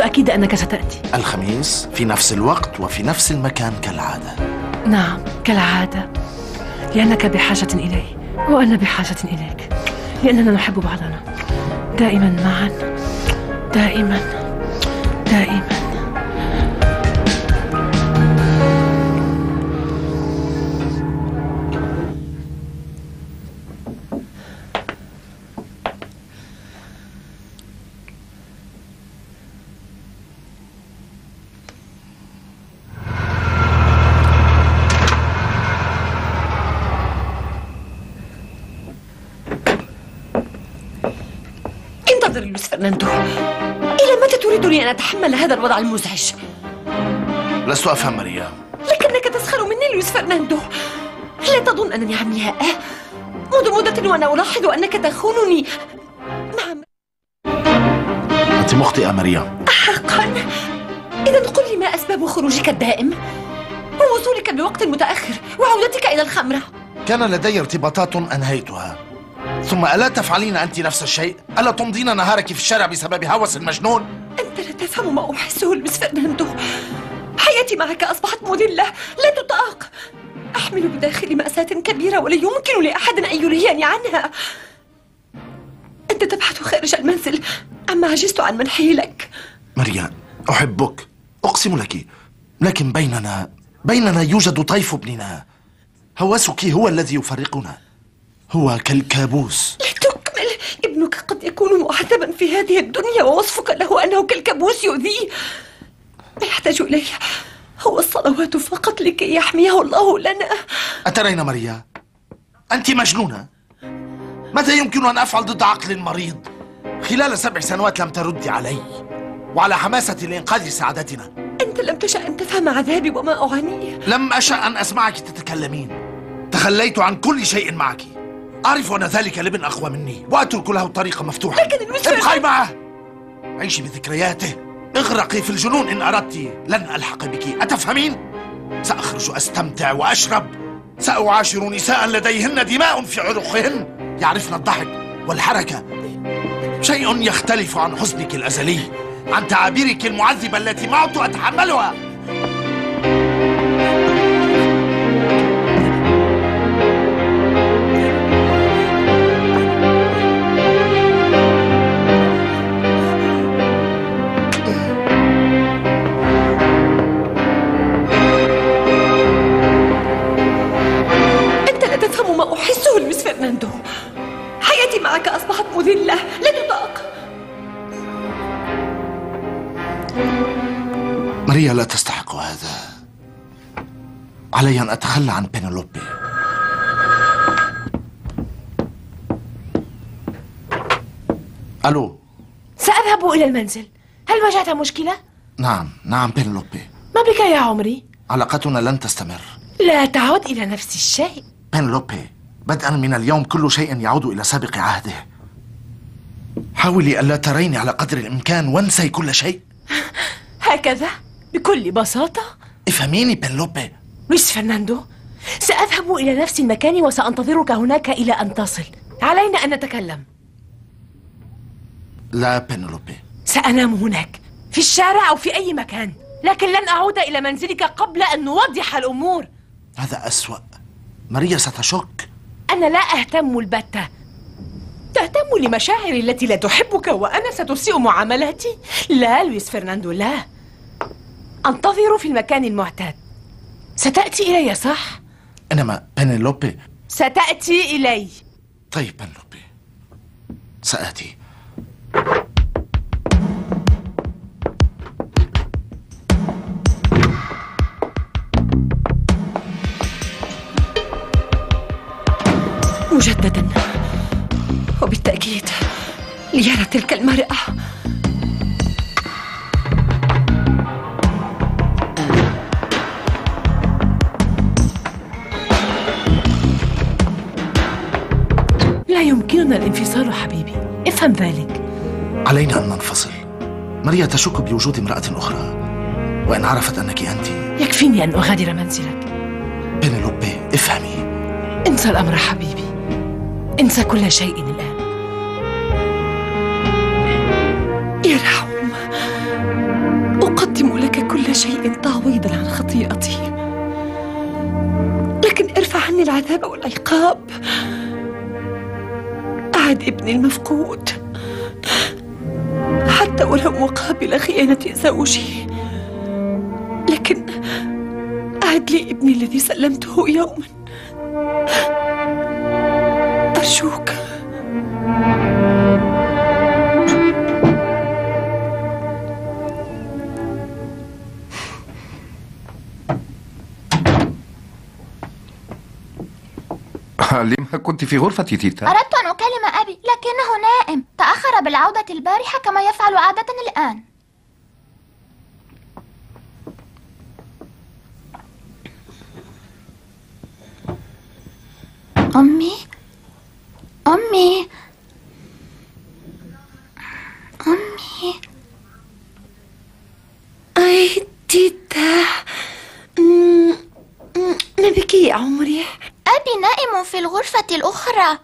كنت أكيدة أنك ستأتي. الخميس في نفس الوقت وفي نفس المكان كالعادة. نعم كالعادة. لأنك بحاجة إلي وأنا بحاجة إليك. لأننا نحب بعضنا. دائما معا. دائما. دائما. انتظر لويس فرناندو إلى متى تريدني أن أتحمل هذا الوضع المزعج؟ لست أفهم ماريا. لكنك تسخر مني لويس فرناندو لا تظن أنني عمياء منذ مدة وأنا ألاحظ أنك تخونني. مع أنت مخطئة ماريا. حقا إذا قل لي ما أسباب خروجك الدائم ووصولك بوقت متأخر وعودتك إلى الخمرة. كان لدي ارتباطات أنهيتها. ثم ألا تفعلين أنت نفس الشيء؟ ألا تمضين نهارك في الشارع بسبب هوس المجنون؟ أنت لا تفهم ما أحسه لويس فرناندو حياتي معك أصبحت مذلة لا تطاق. أحمل بداخلي مأساة كبيرة ولا يمكن لأحد أن يلهيني عنها. أنت تبحث خارج المنزل أما عجزت عن منحه لك. ماريا أحبك أقسم لك لكن بيننا بيننا يوجد طيف ابننا. هوسك هو الذي يفرقنا. هو كالكابوس. لا تكمل ابنك قد يكون معذبا في هذه الدنيا ووصفك له أنه كالكابوس يؤذيه. ما يحتاج إليه. هو الصلوات فقط لكي يحميه الله لنا. أترين ماريا؟ أنت مجنونة؟ متى يمكن أن أفعل ضد عقل مريض؟ خلال سبع سنوات لم تردي علي وعلى حماسة لإنقاذ سعادتنا. أنت لم تشأ أن تفهم عذابي وما أعانيه. لم أشأ أن أسمعك تتكلمين. تخليت عن كل شيء معك. أعرف أن ذلك لابن أقوى مني. وأترك له الطريق مفتوحا. لكن المسلم- ابقي معه. عيشي بذكرياته. اغرقي في الجنون إن أردت. لن ألحق بك. أتفهمين؟ سأخرج أستمتع وأشرب. سأعاشر نساء لديهن دماء في عروقهن. يعرفن الضحك والحركة. شيء يختلف عن حزنك الأزلي. عن تعابيرك المعذبة التي ما عدت أتحملها. ماريا لا تستحق هذا. علي أن أتخلى عن بينيلوبي ألو. سأذهب إلى المنزل. هل واجهت مشكلة؟ نعم نعم بينيلوبي ما بك يا عمري؟ علاقتنا لن تستمر. لا تعود إلى نفس الشيء. بينيلوبي بدءا من اليوم كل شيء يعود إلى سابق عهده. حاولي ألا تريني على قدر الإمكان وانسي كل شيء. هكذا؟ بكل بساطة. افهميني بينيلوبي لويس فرناندو سأذهب إلى نفس المكان وسأنتظرك هناك إلى أن تصل. علينا أن نتكلم. لا بينيلوبي سأنام هناك في الشارع أو في أي مكان. لكن لن أعود إلى منزلك قبل أن نوضح الأمور. هذا أسوأ. ماريا ستشك. أنا لا أهتم البتة. تهتم لمشاعري التي لا تحبك وأنا ستسيء معاملتي لا لويس فرناندو لا. أنتظر في المكان المعتاد. ستأتي إلي صح؟ إنما بينيلوبي ستأتي إلي. طيب بينيلوبي سآتي مجددا. وبالتأكيد ليرى تلك المرأة. لا يمكننا الانفصال حبيبي. افهم ذلك. علينا أن ننفصل. ماريا تشك بوجود امرأة أخرى. وإن عرفت أنك أنت. يكفيني أن أغادر منزلك. بينيلوبي افهمي. انسى الأمر حبيبي. انسى كل شيء الآن. يا رحوم كل شيء تعويضا عن خطيئتي. لكن ارفع عني العذاب والعقاب. أعد ابني المفقود. حتى ولو مقابل خيانة زوجي لكن أعد لي ابني الذي سلمته يوما. أرجوك. لما كنت في غرفة تيتا؟ أردت أن أكلم لكنه نائم تأخر بالعودة البارحة كما يفعل عادة الآن أمي أمي أمي أي تيتا ما بك يا عمري أبي نائم في الغرفة الأخرى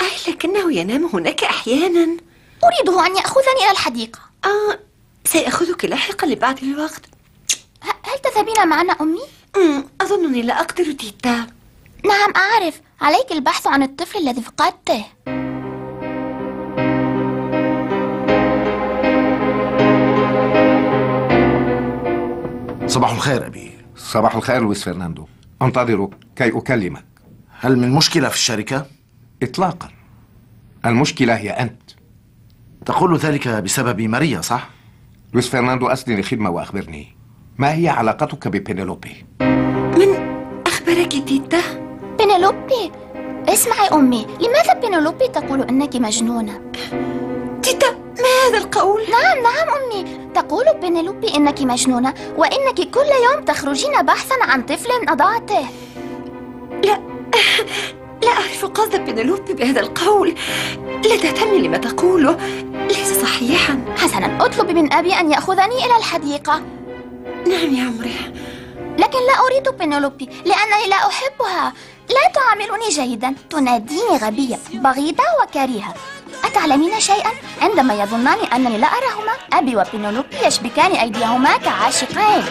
أي لكنه ينام هناك أحيانا. أريده أن يأخذني إلى الحديقة. آه سيأخذك لاحقا لبعض الوقت. هل تذهبين معنا أمي؟ أظنني لا أقدر تيتا نعم أعرف. عليك البحث عن الطفل الذي فقدته. صباح الخير أبي. صباح الخير لويس فرناندو. انتظرك كي أكلمك. هل من مشكلة في الشركة؟ إطلاقا المشكلة هي أنت تقول ذلك بسبب ماريا صح؟ لويس فرناندو أسد لي خدمة وأخبرني ما هي علاقتك ببينيلوبي؟ من أخبرك تيتا؟ بينيلوبي اسمعي أمي لماذا بينيلوبي تقول أنك مجنونة؟ تيتا ما هذا القول؟ نعم نعم أمي تقول بينيلوبي إنك مجنونة وإنك كل يوم تخرجين بحثا عن طفل أضعته قصد بنلوبي بهذا القول. لا تهتمي لما تقوله. ليس صحيحا. حسنا. أطلب من أبي أن يأخذني إلى الحديقة. نعم يا عمري. لكن لا أريد بينيلوبي لأنني لا أحبها. لا تعاملني جيدا. تناديني غبية بغيضة وكريهة. أتعلمين شيئا؟ عندما يظنان أنني لا أراهما أبي وبينيلوبي يشبكان أيديهما كعاشقين.